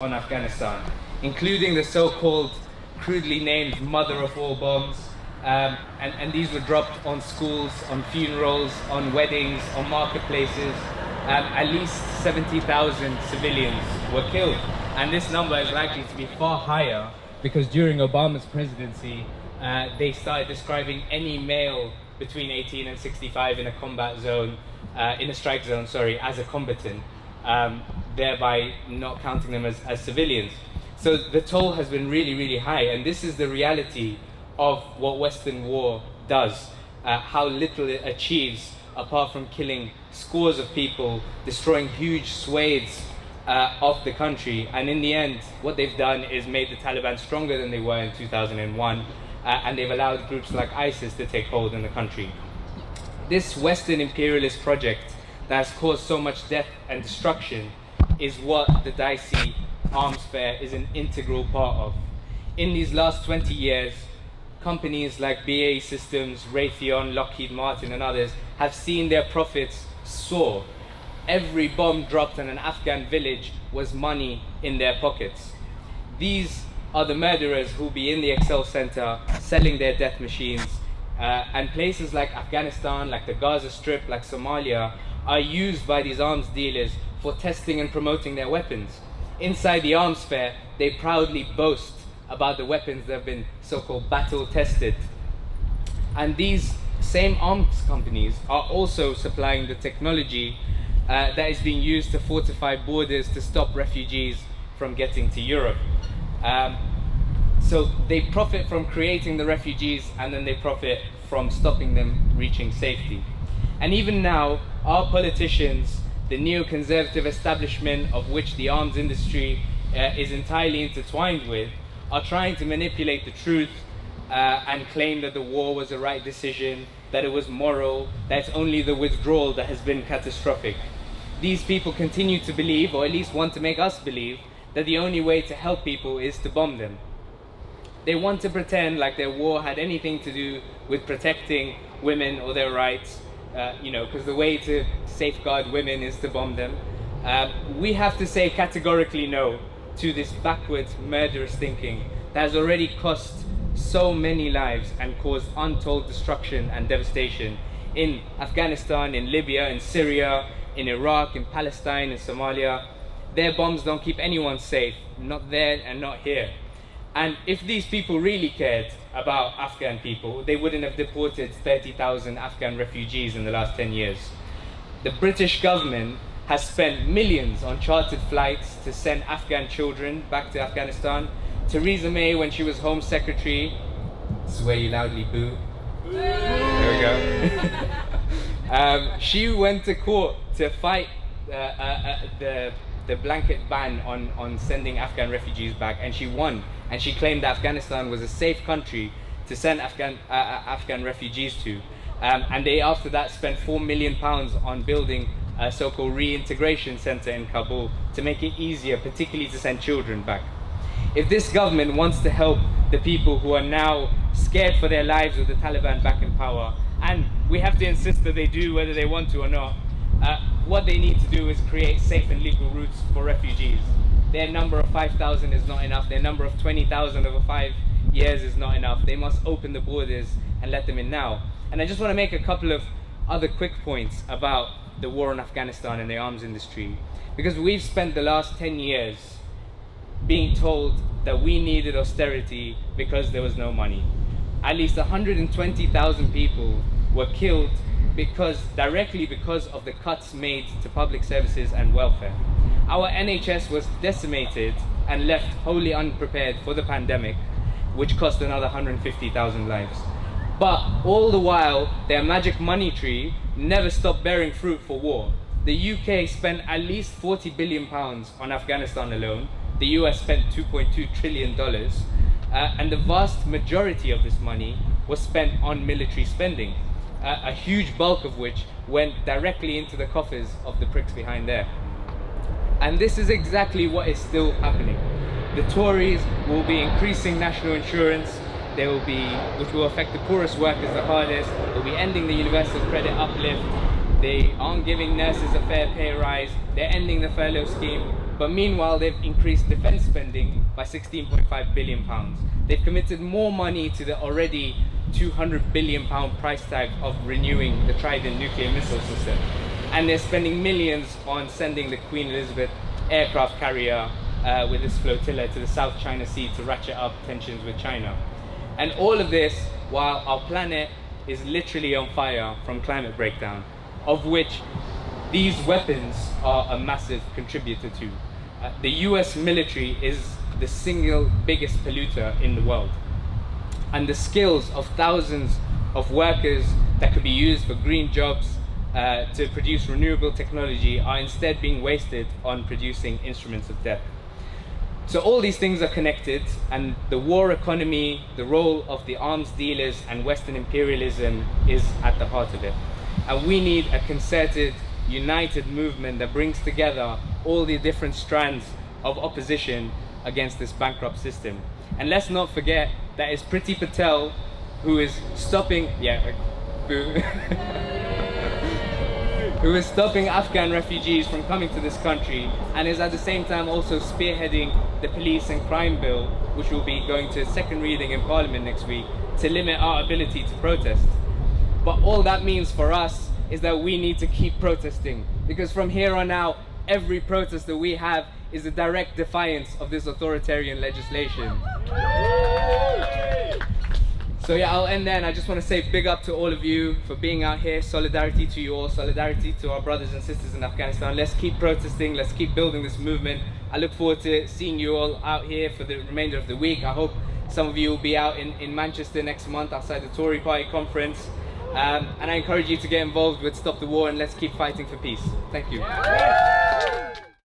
on Afghanistan, including the so-called crudely named mother of all bombs. Um, and, and, these were dropped on schools, on funerals, on weddings, on marketplaces. Um, at least 70,000 civilians were killed. And this number is likely to be far higher because during Obama's presidency, uh, they started describing any male between 18 and 65 in a combat zone, uh, in a strike zone, sorry, as a combatant, um, thereby not counting them as, as civilians. So the toll has been really, really high, and this is the reality of what Western war does, uh, how little it achieves apart from killing scores of people, destroying huge swathes uh, of the country. And in the end, what they've done is made the Taliban stronger than they were in 2001, uh, and they've allowed groups like ISIS to take hold in the country. This Western imperialist project that has caused so much death and destruction is what the DSEI arms fair is an integral part of. In these last 20 years, companies like BAE Systems, Raytheon, Lockheed Martin and others have seen their profits soar. Every bomb dropped on an Afghan village was money in their pockets. These are the murderers who will be in the Excel Center selling their death machines. Uh, and places like Afghanistan, like the Gaza Strip, like Somalia, are used by these arms dealers for testing and promoting their weapons. Inside the arms fair, they proudly boast about the weapons that have been so-called battle tested. And these same arms companies are also supplying the technology uh, that is being used to fortify borders to stop refugees from getting to Europe. Um, so they profit from creating the refugees and then they profit from stopping them reaching safety. And even now, our politicians the neoconservative establishment of which the arms industry uh, is entirely intertwined with, are trying to manipulate the truth uh, and claim that the war was the right decision, that it was moral, that it's only the withdrawal that has been catastrophic. These people continue to believe, or at least want to make us believe, that the only way to help people is to bomb them. They want to pretend like their war had anything to do with protecting women or their rights, uh, you know, because the way to safeguard women is to bomb them. Uh, we have to say categorically no to this backwards, murderous thinking that has already cost so many lives and caused untold destruction and devastation in Afghanistan, in Libya, in Syria, in Iraq, in Palestine, in Somalia. Their bombs don't keep anyone safe, not there and not here. And if these people really cared about Afghan people, they wouldn't have deported 30,000 Afghan refugees in the last 10 years. The British government has spent millions on chartered flights to send Afghan children back to Afghanistan. Theresa May, when she was Home Secretary, this is where you loudly boo. There we go. um, she went to court to fight uh, uh, uh, the the blanket ban on, on sending Afghan refugees back, and she won. And she claimed that Afghanistan was a safe country to send Afghan, uh, uh, Afghan refugees to. Um, and they, after that, spent four million pounds on building a so-called reintegration center in Kabul to make it easier, particularly to send children back. If this government wants to help the people who are now scared for their lives with the Taliban back in power, and we have to insist that they do whether they want to or not, uh, what they need to do is create safe and legal routes for refugees. Their number of 5,000 is not enough. Their number of 20,000 over five years is not enough. They must open the borders and let them in now. And I just want to make a couple of other quick points about the war in Afghanistan and the arms industry. Because we've spent the last 10 years being told that we needed austerity because there was no money. At least 120,000 people were killed because directly because of the cuts made to public services and welfare. Our NHS was decimated and left wholly unprepared for the pandemic, which cost another 150,000 lives. But all the while, their magic money tree never stopped bearing fruit for war. The UK spent at least 40 billion pounds on Afghanistan alone. The US spent 2.2 trillion dollars. Uh, and the vast majority of this money was spent on military spending a, a huge bulk of which went directly into the coffers of the pricks behind there. And this is exactly what is still happening. The Tories will be increasing national insurance, they will be, which will affect the poorest workers the hardest, they'll be ending the universal credit uplift, they aren't giving nurses a fair pay rise, they're ending the furlough scheme. But meanwhile, they've increased defense spending by 16.5 billion pounds. They've committed more money to the already 200 billion pound price tag of renewing the Trident nuclear missile system. And they're spending millions on sending the Queen Elizabeth aircraft carrier uh, with this flotilla to the South China Sea to ratchet up tensions with China. And all of this while our planet is literally on fire from climate breakdown, of which these weapons are a massive contributor to. Uh, the US military is the single biggest polluter in the world. And the skills of thousands of workers that could be used for green jobs uh, to produce renewable technology are instead being wasted on producing instruments of death. So all these things are connected and the war economy, the role of the arms dealers and Western imperialism is at the heart of it. And we need a concerted, united movement that brings together all the different strands of opposition against this bankrupt system. And let's not forget that it's Priti Patel who is stopping, yeah, who is stopping Afghan refugees from coming to this country and is at the same time also spearheading the police and crime bill, which will be going to second reading in Parliament next week, to limit our ability to protest. But all that means for us is that we need to keep protesting because from here on out, every protest that we have is a direct defiance of this authoritarian legislation. So yeah, I'll end there and I just want to say big up to all of you for being out here. Solidarity to you all, solidarity to our brothers and sisters in Afghanistan. Let's keep protesting, let's keep building this movement. I look forward to seeing you all out here for the remainder of the week. I hope some of you will be out in, in Manchester next month outside the Tory Party conference. Um, and I encourage you to get involved with Stop the War and let's keep fighting for peace. Thank you.